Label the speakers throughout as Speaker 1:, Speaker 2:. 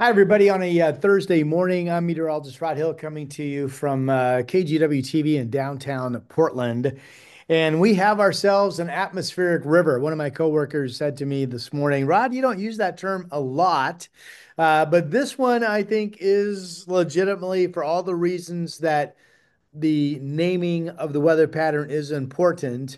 Speaker 1: Hi, everybody. On a uh, Thursday morning, I'm meteorologist Rod Hill coming to you from uh, KGW TV in downtown Portland. And we have ourselves an atmospheric river. One of my coworkers said to me this morning, Rod, you don't use that term a lot. Uh, but this one, I think, is legitimately for all the reasons that the naming of the weather pattern is important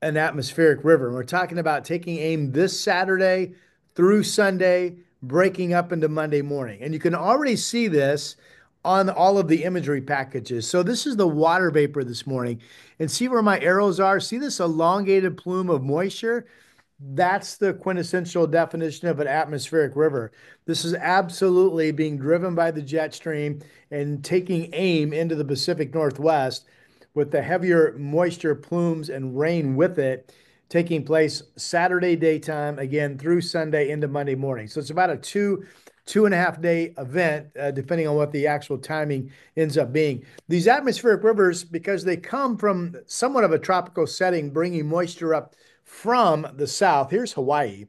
Speaker 1: an atmospheric river. And We're talking about taking aim this Saturday through Sunday breaking up into Monday morning. And you can already see this on all of the imagery packages. So this is the water vapor this morning. And see where my arrows are? See this elongated plume of moisture? That's the quintessential definition of an atmospheric river. This is absolutely being driven by the jet stream and taking aim into the Pacific Northwest with the heavier moisture plumes and rain with it taking place Saturday daytime, again through Sunday into Monday morning. So it's about a two, two and a half day event, uh, depending on what the actual timing ends up being. These atmospheric rivers, because they come from somewhat of a tropical setting, bringing moisture up from the south. Here's Hawaii.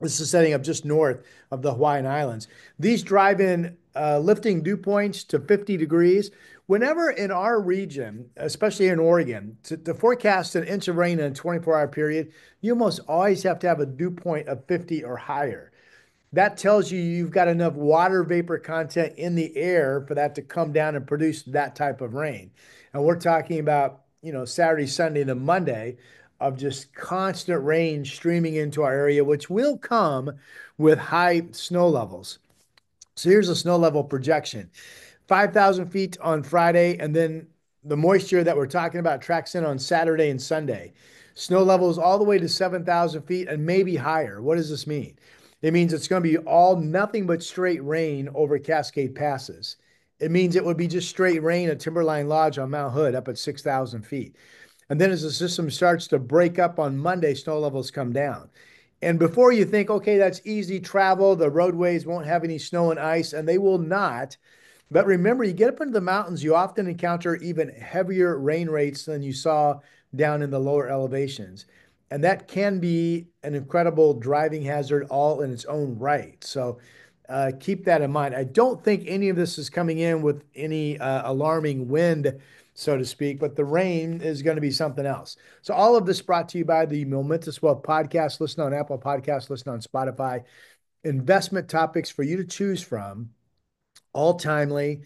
Speaker 1: This is setting up just north of the Hawaiian Islands. These drive in uh, lifting dew points to 50 degrees. Whenever in our region, especially in Oregon, to, to forecast an inch of rain in a 24 hour period, you almost always have to have a dew point of 50 or higher. That tells you you've got enough water vapor content in the air for that to come down and produce that type of rain. And we're talking about, you know, Saturday, Sunday, and Monday of just constant rain streaming into our area, which will come with high snow levels. So here's a snow level projection 5,000 feet on Friday, and then the moisture that we're talking about tracks in on Saturday and Sunday. Snow levels all the way to 7,000 feet and maybe higher. What does this mean? It means it's going to be all nothing but straight rain over Cascade Passes. It means it would be just straight rain at Timberline Lodge on Mount Hood up at 6,000 feet. And then as the system starts to break up on Monday, snow levels come down. And before you think, okay, that's easy travel, the roadways won't have any snow and ice, and they will not. But remember, you get up into the mountains, you often encounter even heavier rain rates than you saw down in the lower elevations. And that can be an incredible driving hazard all in its own right. So uh, keep that in mind. I don't think any of this is coming in with any uh, alarming wind so to speak, but the rain is going to be something else. So, all of this brought to you by the Momentous Wealth podcast. Listen on Apple Podcasts, listen on Spotify. Investment topics for you to choose from, all timely,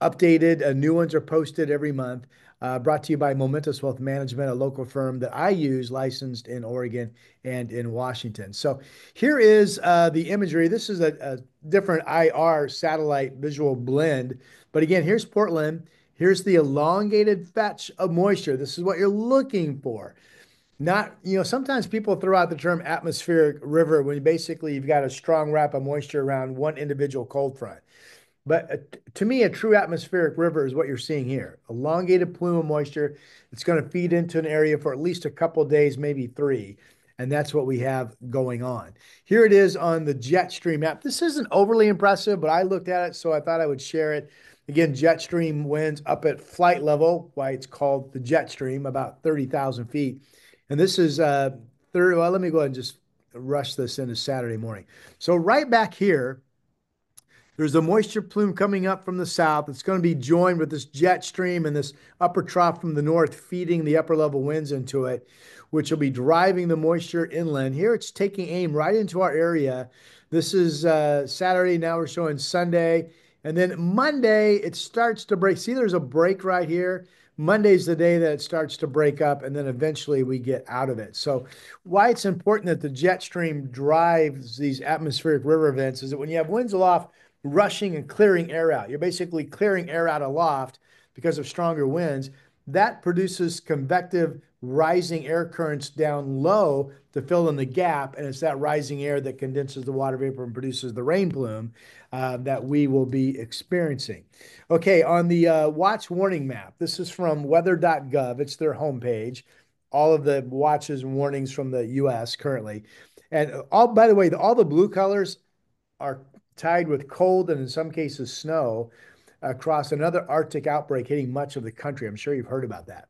Speaker 1: updated. Uh, new ones are posted every month. Uh, brought to you by Momentous Wealth Management, a local firm that I use, licensed in Oregon and in Washington. So here is uh, the imagery. This is a, a different IR satellite visual blend. But again, here's Portland. Here's the elongated fetch of moisture. This is what you're looking for. Not, you know, sometimes people throw out the term atmospheric river when basically you've got a strong wrap of moisture around one individual cold front. But uh, to me, a true atmospheric river is what you're seeing here. Elongated plume of moisture. It's going to feed into an area for at least a couple days, maybe three. And that's what we have going on. Here it is on the Jetstream app. This isn't overly impressive, but I looked at it, so I thought I would share it. Again, Jetstream winds up at flight level, why it's called the Jetstream, about 30,000 feet. And this is uh, 30. Well, let me go ahead and just rush this into Saturday morning. So, right back here, there's a moisture plume coming up from the south. It's going to be joined with this jet stream and this upper trough from the north, feeding the upper level winds into it, which will be driving the moisture inland. Here it's taking aim right into our area. This is uh, Saturday. Now we're showing Sunday. And then Monday, it starts to break. See, there's a break right here. Monday's the day that it starts to break up, and then eventually we get out of it. So, why it's important that the jet stream drives these atmospheric river events is that when you have winds aloft rushing and clearing air out, you're basically clearing air out aloft because of stronger winds. That produces convective rising air currents down low to fill in the gap. And it's that rising air that condenses the water vapor and produces the rain plume uh, that we will be experiencing. Okay, on the uh, watch warning map, this is from weather.gov, it's their homepage. All of the watches and warnings from the US currently. And all, by the way, all the blue colors are tied with cold and in some cases snow across another Arctic outbreak hitting much of the country. I'm sure you've heard about that.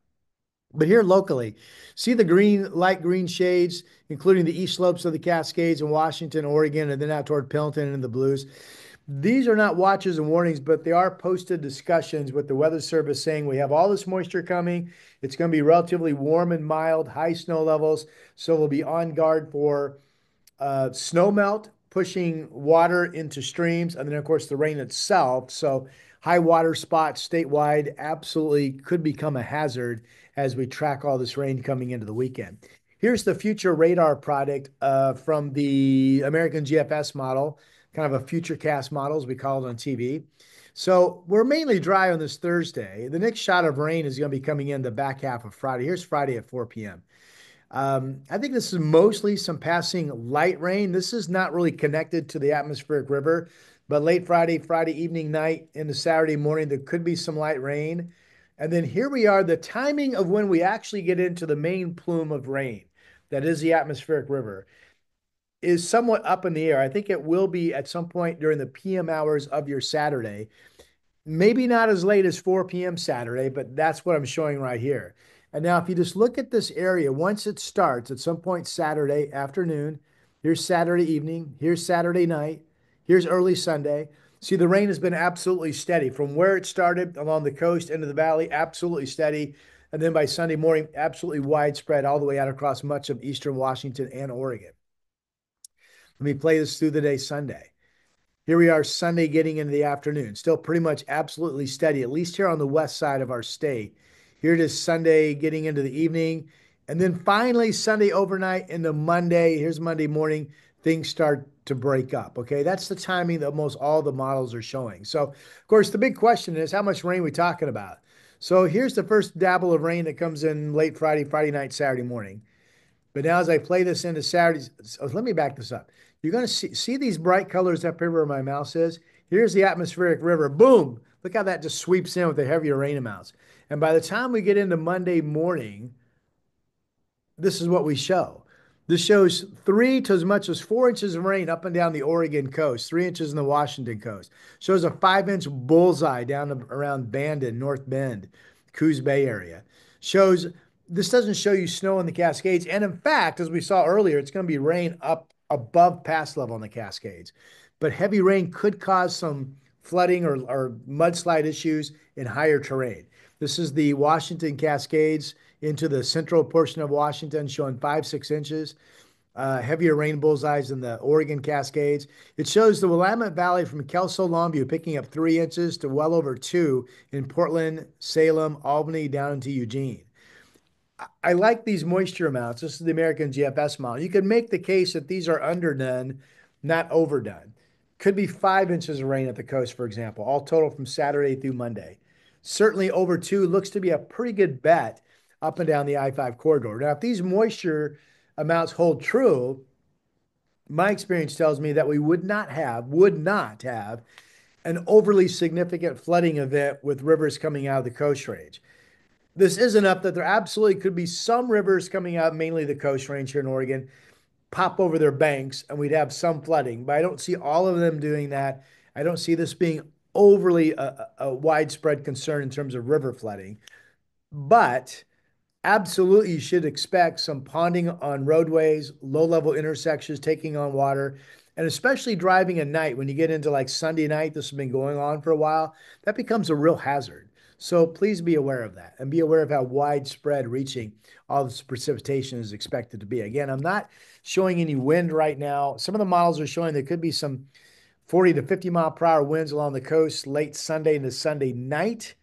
Speaker 1: But here locally, see the green, light green shades, including the east slopes of the Cascades in Washington, Oregon, and then out toward Pendleton and the blues. These are not watches and warnings, but they are posted discussions with the Weather Service saying we have all this moisture coming. It's going to be relatively warm and mild, high snow levels. So we'll be on guard for uh, snow melt, pushing water into streams, and then, of course, the rain itself. So high water spots statewide absolutely could become a hazard as we track all this rain coming into the weekend. Here's the future radar product uh, from the American GFS model kind of a futurecast model, as we call it on TV. So we're mainly dry on this Thursday. The next shot of rain is going to be coming in the back half of Friday. Here's Friday at 4 p.m. Um, I think this is mostly some passing light rain. This is not really connected to the atmospheric river, but late Friday, Friday evening, night, into Saturday morning, there could be some light rain. And then here we are, the timing of when we actually get into the main plume of rain that is the atmospheric river is somewhat up in the air. I think it will be at some point during the PM hours of your Saturday. Maybe not as late as 4 p.m. Saturday, but that's what I'm showing right here. And now, if you just look at this area, once it starts at some point Saturday afternoon, here's Saturday evening, here's Saturday night, here's early Sunday. See, the rain has been absolutely steady from where it started along the coast into the valley, absolutely steady. And then by Sunday morning, absolutely widespread all the way out across much of eastern Washington and Oregon. Let me play this through the day Sunday. Here we are Sunday getting into the afternoon, still pretty much absolutely steady, at least here on the west side of our state. Here it is Sunday getting into the evening. And then finally, Sunday overnight into Monday. Here's Monday morning. Things start to break up. Okay. That's the timing that most all the models are showing. So, of course, the big question is how much rain we talking about? So here's the first dabble of rain that comes in late Friday, Friday night, Saturday morning. But now as I play this into Saturday, so let me back this up. You're going to see, see these bright colors up here where my mouse is. Here's the atmospheric river. Boom. Look how that just sweeps in with the heavier rain amounts. And by the time we get into Monday morning, this is what we show. This shows three to as much as four inches of rain up and down the Oregon coast, three inches in the Washington coast. Shows a five inch bullseye down around Bandon, North Bend, Coos Bay area. Shows this doesn't show you snow in the Cascades. And in fact, as we saw earlier, it's going to be rain up above pass level in the Cascades. But heavy rain could cause some flooding or, or mudslide issues in higher terrain. This is the Washington Cascades into the central portion of Washington, showing five, six inches. Uh, heavier rain bullseyes in the Oregon Cascades. It shows the Willamette Valley from Kelso Longview picking up three inches to well over two in Portland, Salem, Albany, down into Eugene. I like these moisture amounts. This is the American GFS model. You can make the case that these are underdone, not overdone. Could be five inches of rain at the coast, for example, all total from Saturday through Monday. Certainly over two looks to be a pretty good bet up and down the I 5 corridor. Now, if these moisture amounts hold true, my experience tells me that we would not have, would not have an overly significant flooding event with rivers coming out of the coast range this isn't enough that there absolutely could be some rivers coming out, mainly the coast range here in Oregon, pop over their banks and we'd have some flooding. But I don't see all of them doing that. I don't see this being overly a, a widespread concern in terms of river flooding. But absolutely, you should expect some ponding on roadways, low level intersections taking on water, and especially driving at night when you get into like Sunday night. This has been going on for a while. That becomes a real hazard. So please be aware of that and be aware of how widespread reaching all this precipitation is expected to be. Again, I'm not showing any wind right now. Some of the models are showing there could be some 40 to 50 mile per hour winds along the coast late Sunday into Sunday night,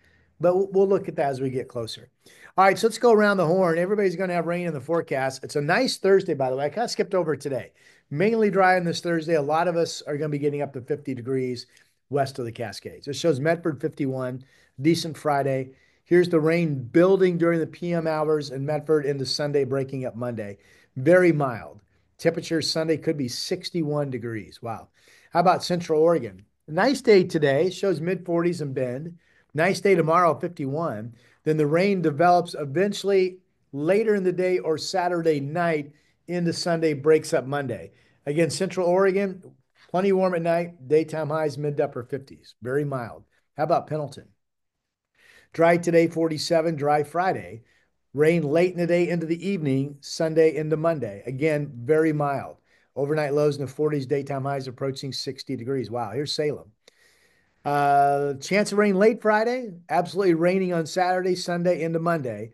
Speaker 1: but we'll look at that as we get closer. All right, so let's go around the horn. Everybody's going to have rain in the forecast. It's a nice Thursday, by the way. I kind of skipped over today. Mainly dry on this Thursday. A lot of us are going to be getting up to 50 degrees west of the Cascades. It shows Medford 51 decent Friday. Here's the rain building during the PM hours in Medford into Sunday, breaking up Monday. Very mild. Temperature Sunday could be 61 degrees. Wow. How about Central Oregon? Nice day today, shows mid 40s in Bend. Nice day tomorrow, 51. Then the rain develops eventually later in the day or Saturday night into Sunday, breaks up Monday. Again, Central Oregon, plenty warm at night, daytime highs mid upper 50s, very mild. How about Pendleton? Dry today, 47. Dry Friday. Rain late in the day into the evening, Sunday into Monday. Again, very mild. Overnight lows in the 40s, daytime highs approaching 60 degrees. Wow, here's Salem. Uh, chance of rain late Friday, absolutely raining on Saturday, Sunday, into Monday.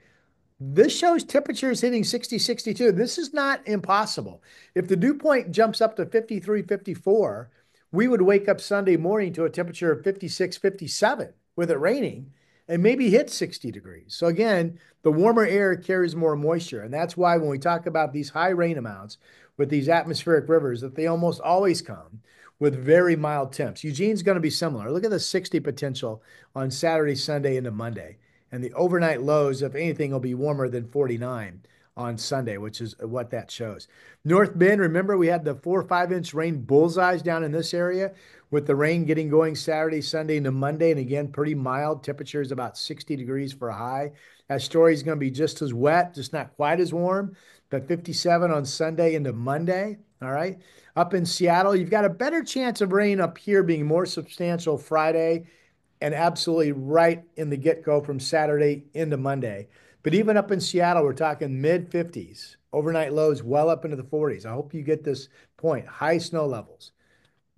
Speaker 1: This shows temperatures hitting 60, 62. This is not impossible. If the dew point jumps up to 53, 54, we would wake up Sunday morning to a temperature of 56, 57 with it raining and maybe hit 60 degrees. So again, the warmer air carries more moisture. And that's why when we talk about these high rain amounts with these atmospheric rivers, that they almost always come with very mild temps. Eugene's going to be similar. Look at the 60 potential on Saturday, Sunday into Monday. And the overnight lows, if anything, will be warmer than 49 on Sunday, which is what that shows. North Bend, remember we had the four or five inch rain bullseyes down in this area with the rain getting going Saturday, Sunday into Monday. And again, pretty mild. Temperatures about 60 degrees for a high. That story is going to be just as wet, just not quite as warm, but 57 on Sunday into Monday. All right. Up in Seattle, you've got a better chance of rain up here being more substantial Friday and absolutely right in the get go from Saturday into Monday. But even up in Seattle, we're talking mid 50s, overnight lows well up into the 40s. I hope you get this point. High snow levels,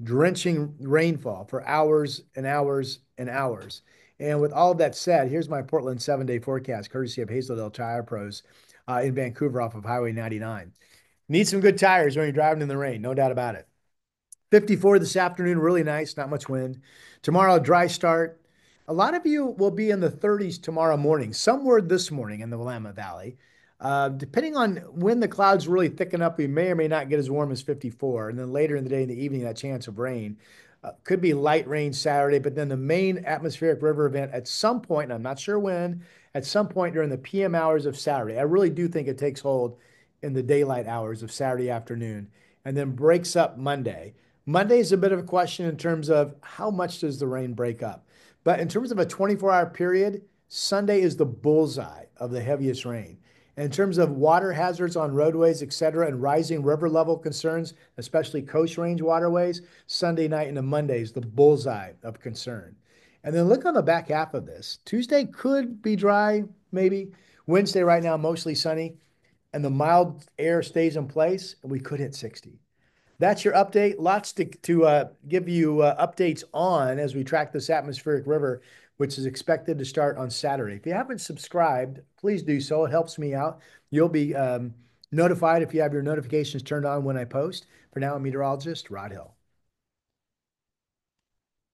Speaker 1: drenching rainfall for hours and hours and hours. And with all that said, here's my Portland seven day forecast, courtesy of Hazel Dell Tire Pros uh, in Vancouver off of Highway 99. Need some good tires when you're driving in the rain, no doubt about it. 54 this afternoon, really nice, not much wind. Tomorrow, dry start. A lot of you will be in the 30s tomorrow morning, somewhere this morning in the Willamette Valley. Uh, depending on when the clouds really thicken up, we may or may not get as warm as 54. And then later in the day, in the evening, that chance of rain. Uh, could be light rain Saturday, but then the main atmospheric river event at some point, and I'm not sure when, at some point during the PM hours of Saturday. I really do think it takes hold in the daylight hours of Saturday afternoon and then breaks up Monday. Monday is a bit of a question in terms of how much does the rain break up. But in terms of a 24 hour period, Sunday is the bullseye of the heaviest rain. In terms of water hazards on roadways, et cetera, and rising river level concerns, especially coast range waterways, Sunday night into Monday is the bullseye of concern. And then look on the back half of this. Tuesday could be dry, maybe. Wednesday, right now, mostly sunny. And the mild air stays in place, and we could hit 60. That's your update. Lots to, to uh, give you uh, updates on as we track this atmospheric river, which is expected to start on Saturday. If you haven't subscribed, please do so. It helps me out. You'll be um, notified if you have your notifications turned on when I post. For now, I'm meteorologist Rod Hill.